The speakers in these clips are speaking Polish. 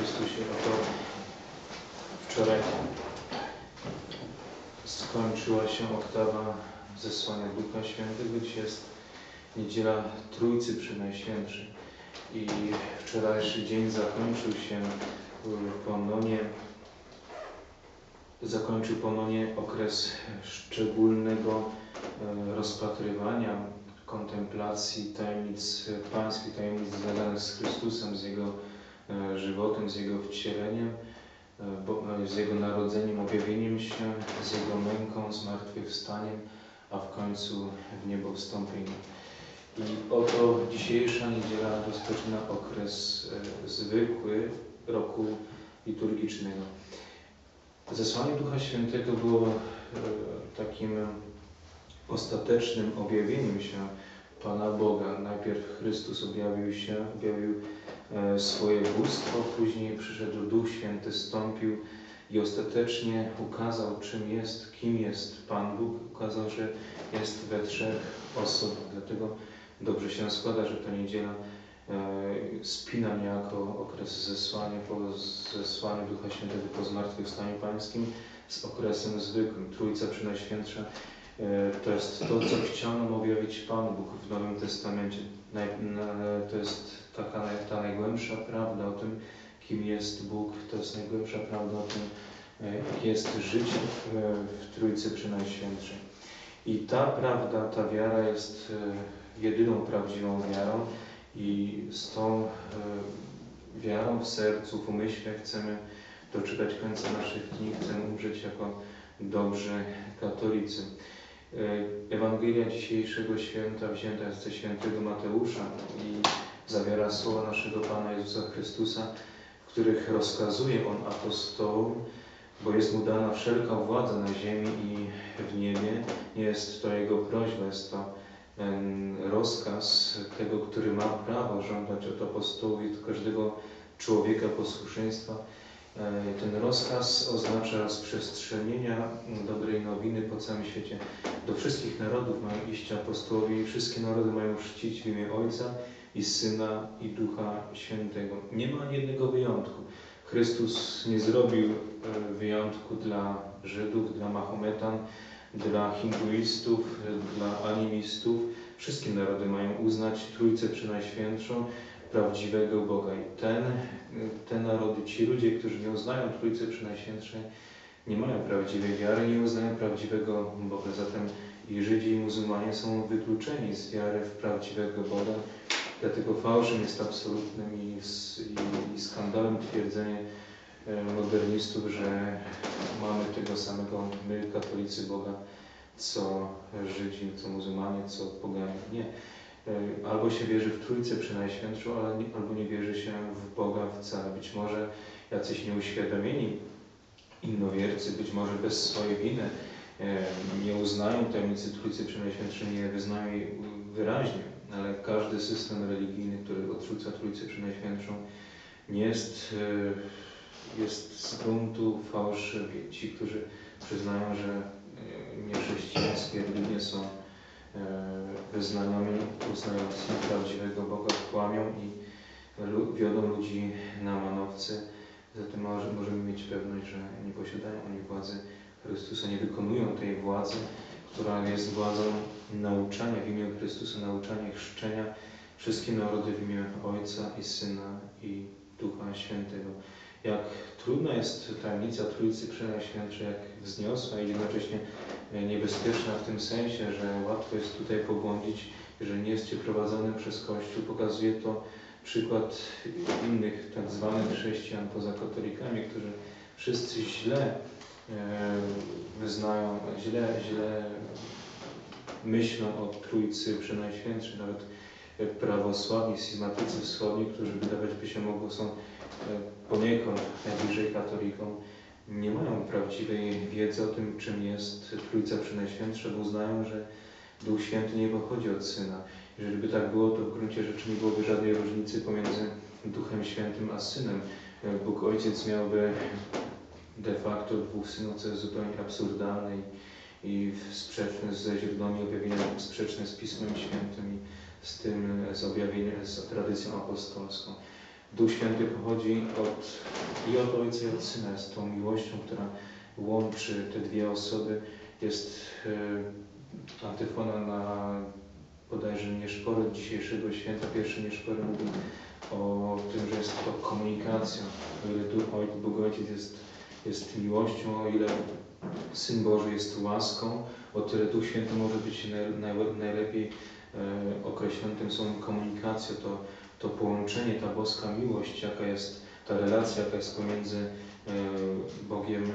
Chrystusie, oto wczoraj skończyła się oktawa zesłania Ducha Świętego. Dziś jest niedziela Trójcy Przynajświętszej. I wczorajszy dzień zakończył się ponownie zakończył ponownie okres szczególnego e, rozpatrywania, kontemplacji tajemnic pańskich, tajemnic związanych z Chrystusem, z Jego e, żywotem, z Jego wcieleniem, e, z Jego narodzeniem, objawieniem się, z Jego męką, zmartwychwstaniem, a w końcu w niebo wstąpieniem. I oto dzisiejsza niedziela rozpoczyna okres zwykły roku liturgicznego. Zesłanie Ducha Świętego było e, takim ostatecznym objawieniem się Pana Boga. Najpierw Chrystus objawił się, objawił e, swoje bóstwo, później przyszedł Duch Święty, stąpił i ostatecznie ukazał, czym jest, kim jest Pan Bóg. Ukazał, że jest we trzech osobach. Dlatego dobrze się składa, że ta niedziela E, spina niejako okres zesłania, po zesłaniu Ducha Świętego po zmartwychwstaniu Pańskim z okresem zwykłym. Trójca Przynajświętsza e, to jest to, co chciał nam objawić Pan Bóg w Nowym Testamencie. To jest taka ta najgłębsza prawda o tym, kim jest Bóg. To jest najgłębsza prawda o tym, e, jak jest życie w Trójcy Przynajświętszej. I ta prawda, ta wiara jest jedyną prawdziwą wiarą, i z tą e, wiarą w sercu, w umyśle chcemy doczytać końca naszych dni, chcemy umrzeć jako dobrzy katolicy. E, Ewangelia dzisiejszego święta wzięta jest ze świętego Mateusza i zawiera słowa naszego Pana Jezusa Chrystusa, w których rozkazuje On apostołom, bo jest mu dana wszelka władza na ziemi i w niebie. Nie jest to Jego prośba, jest to rozkaz tego, który ma prawo żądać od apostołów i od każdego człowieka posłuszeństwa. E, ten rozkaz oznacza rozprzestrzenienia dobrej nowiny po całym świecie. Do wszystkich narodów mają iść apostołowie i wszystkie narody mają czcić w imię Ojca i Syna i Ducha Świętego. Nie ma jednego wyjątku. Chrystus nie zrobił e, wyjątku dla Żydów, dla Mahometan, dla hinduistów, dla animistów. Wszystkie narody mają uznać Trójcę Przynajświętszą, prawdziwego Boga. I ten, te narody, ci ludzie, którzy nie uznają Trójcy Przynajświętszej, nie mają prawdziwej wiary, nie uznają prawdziwego Boga. Zatem i Żydzi, i muzułmanie są wykluczeni z wiary w prawdziwego Boga. Dlatego fałszem jest absolutnym i, i, i skandalem twierdzenie, E, modernistów, że mamy tego samego my, katolicy Boga, co Żydzi, co muzułmanie, co poganie. Nie. E, albo się wierzy w Trójcę Przynajświętszą, albo nie wierzy się w Boga wcale. Być może jacyś nieuświadomieni innowiercy, być może bez swojej winy e, nie uznają tajemnicy Trójcy Przynajświętszej, nie wyznają jej wyraźnie, ale każdy system religijny, który odrzuca Trójcę Przynajświętszą, nie jest jest z gruntu fałszywi. Ci, którzy przyznają, że e, niechrześcijańskie religie są e, wyznaniami uznającymi prawdziwego Boga, kłamią i wiodą ludzi na manowce. Zatem możemy mieć pewność, że nie posiadają oni władzy Chrystusa, nie wykonują tej władzy, która jest władzą nauczania w imię Chrystusa, nauczania chrzczenia wszystkie narody w imię Ojca i Syna i Ducha Świętego jak trudna jest tajemnica Trójcy Przenajświętszej, jak wzniosła i jednocześnie niebezpieczna w tym sensie, że łatwo jest tutaj pobłądzić, jeżeli nie jest prowadzonym przez Kościół. Pokazuje to przykład innych tak zwanych chrześcijan poza katolikami, którzy wszyscy źle e, wyznają, źle, źle myślą o Trójcy Przenajświętszej, nawet prawosławni, schizmatycy wschodni, którzy wydawać by się mogło są poniekąd najbliżej katolikom, nie mają prawdziwej wiedzy o tym, czym jest Trójca Przynajświętsza, bo uznają, że Duch Święty nie pochodzi od Syna. Jeżeli by tak było, to w gruncie rzeczy nie byłoby żadnej różnicy pomiędzy Duchem Świętym a Synem. Bóg Ojciec miałby de facto dwóch synów, co jest zupełnie absurdalne i, sprzeczne ze źródłami objawienia, sprzeczne z Pismem Świętym i z tym, z objawieniem, z tradycją apostolską. Duch Święty pochodzi od, i od Ojca, i od Syna. Jest tą miłością, która łączy te dwie osoby. Jest e, antyfona na bodajże nieszpory dzisiejszego święta. Pierwszy nieszpory mówi o tym, że jest to komunikacja. O ile Ojciec, Bóg Ojciec jest, jest miłością, o ile Syn Boży jest łaską, o tyle Duch Święty może być naj, naj, najlepiej e, określony tym słowem komunikacja, to, to połączenie, ta boska miłość, jaka jest ta relacja, jaka jest pomiędzy e, Bogiem e,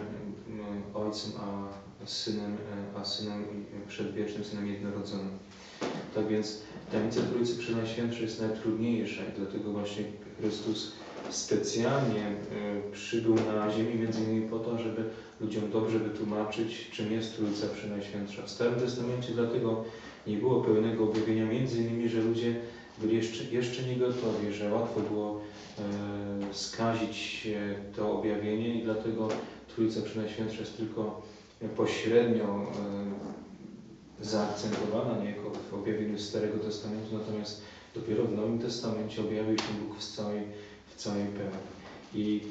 Ojcem a Synem, e, a Synem Przedwiecznym, Synem Jednorodzonym. Tak więc tajemnica Trójcy Przenajświętszej jest najtrudniejsza i dlatego właśnie Chrystus specjalnie e, przybył na ziemi między innymi po to, żeby ludziom dobrze wytłumaczyć, czym jest Trójca Przenajświętsza. W Starym Testamencie dlatego nie było pełnego objawienia, między innymi, że ludzie byli jeszcze, jeszcze nie gotowi, że łatwo było e, skazić to objawienie i dlatego Trójca Przenajświętsza jest tylko pośrednio e, zaakcentowana niejako w objawieniu Starego Testamentu, natomiast dopiero w Nowym Testamencie objawił się Bóg w całej, w całej pełni. I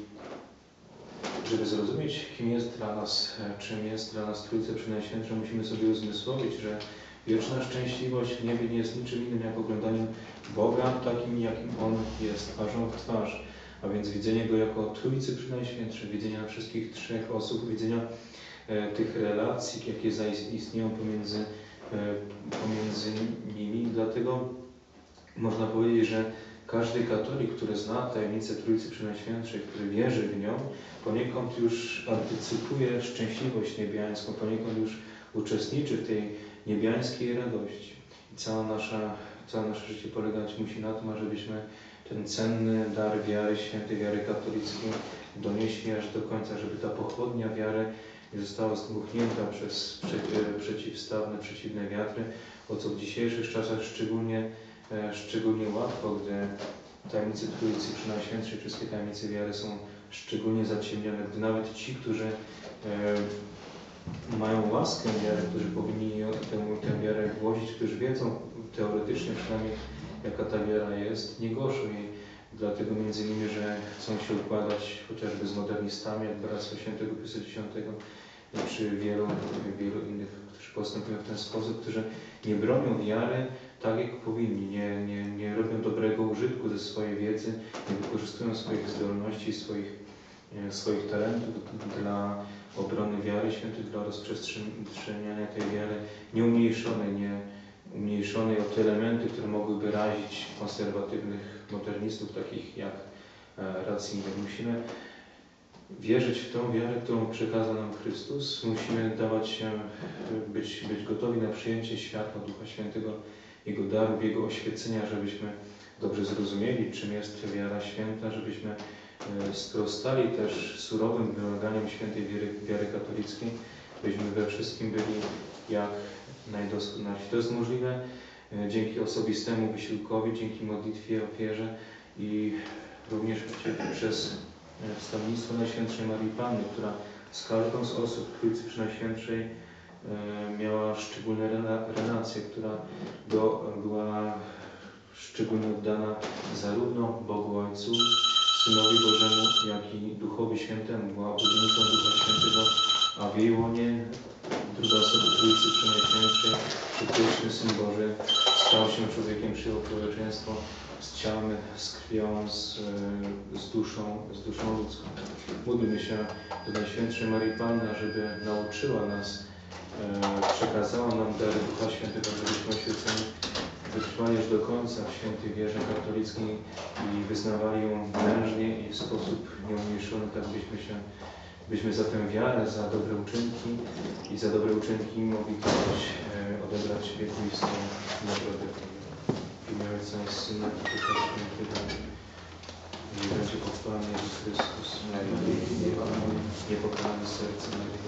żeby zrozumieć, kim jest dla nas, e, czym jest dla nas Trójca Przenajświętsza, musimy sobie uzmysłowić, że wieczna szczęśliwość w niebie nie jest niczym innym jak oglądaniem Boga takim, jakim On jest, twarzą w twarz. A więc widzenie Go jako Trójcy Przenajświętszej, widzenia wszystkich trzech osób, widzenia tych relacji, jakie zaistnieją pomiędzy, e, pomiędzy nimi. Dlatego można powiedzieć, że każdy katolik, który zna tajemnicę Trójcy Przenajświętszej, który wierzy w nią, poniekąd już antycypuje szczęśliwość niebiańską, poniekąd już uczestniczy w tej niebiańskiej radości. I cała nasza, całe nasze życie polegać musi na tym, ażebyśmy ten cenny dar wiary, świętej wiary katolickiej donieśli aż do końca, żeby ta pochodnia wiary nie została zdmuchnięta przez przeciwstawne, przeciwne wiatry, o co w dzisiejszych czasach szczególnie, e, szczególnie łatwo, gdy tajemnice Trójcy Przenajświętszej, wszystkie tajemnice wiary są szczególnie zaciemnione, gdy nawet ci, którzy e, mają łaskę wiary, którzy powinni tę, tę wiarę głosić, którzy wiedzą teoretycznie przynajmniej, jaka ta wiara jest, nie głoszą jej. Dlatego między innymi, że chcą się układać chociażby z modernistami, jak Bractwo Świętego Piusa X, czy wielu, wielu innych, którzy postępują w ten sposób, którzy nie bronią wiary tak, jak powinni, nie, nie, nie robią dobrego użytku ze swojej wiedzy, nie wykorzystują swoich zdolności, swoich, e, swoich talentów dla obrony wiary świętej, dla rozprzestrzeniania tej wiary nieumniejszonej, nie umniejszonej o te elementy, które mogłyby razić konserwatywnych modernistów, takich jak e, Ratzinger. Musimy wierzyć w tą wiarę, którą przekazał nam Chrystus. Musimy dawać się, być, być gotowi na przyjęcie światła Ducha Świętego, Jego darów, Jego oświecenia, żebyśmy dobrze zrozumieli, czym jest wiara święta, żebyśmy e, sprostali też surowym wymaganiom świętej wiary, wiary katolickiej, byśmy we wszystkim byli jak najdoskonalsi. To jest możliwe e, dzięki osobistemu wysiłkowi, dzięki modlitwie, ofierze i również przez e, wstawiennictwo Najświętszej Marii Panny, która z każdą z osób Trójcy Przenajświętszej e, miała szczególne relacje, która do, była szczególnie oddana zarówno Bogu Ojcu, Synowi Bożemu, jak i Duchowi Świętemu. Była obudnicą Ducha Świętego, a w jej łonie druga osoba Trójcy Przenajświętszej, Przedwieczny Syn Boży, stał się człowiekiem, przyjął człowieczeństwo z ciałem, z krwią, z, z, duszą, z duszą ludzką. Módlmy się do Najświętszej Marii Panny, żeby nauczyła nas, e, przekazała nam dary Ducha Świętego, żebyśmy oświeceni wytrwali aż do końca w świętej wierze katolickiej i wyznawali ją mężnie i w sposób nieumniejszony, tak byśmy się byśmy za tę wiarę, za dobre uczynki i za dobre uczynki mogli kiedyś e, odebrać wiekuistą nagrodę. W imię Ojca i Syna i Ducha Świętego. Niech będzie pochwalony Jezus Chrystus, niepokalany serce Maryi.